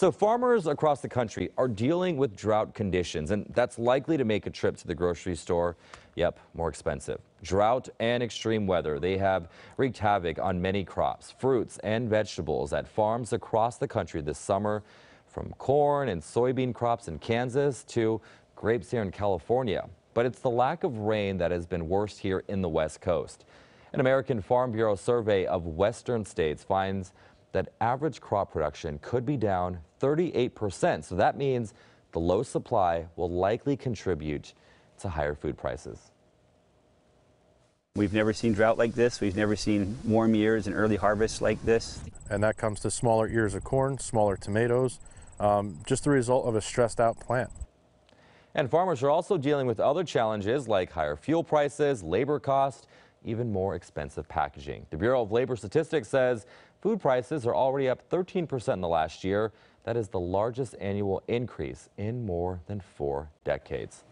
So farmers across the country are dealing with drought conditions, and that's likely to make a trip to the grocery store, yep, more expensive. Drought and extreme weather, they have wreaked havoc on many crops, fruits and vegetables at farms across the country this summer, from corn and soybean crops in Kansas to grapes here in California. But it's the lack of rain that has been worst here in the West Coast. An American Farm Bureau survey of western states finds that average crop production could be down 38%. So that means the low supply will likely contribute to higher food prices. We've never seen drought like this. We've never seen warm years and early harvests like this. And that comes to smaller ears of corn, smaller tomatoes, um, just the result of a stressed out plant. And farmers are also dealing with other challenges like higher fuel prices, labor cost, even more expensive packaging. The Bureau of Labor Statistics says food prices are already up 13% in the last year. That is the largest annual increase in more than four decades.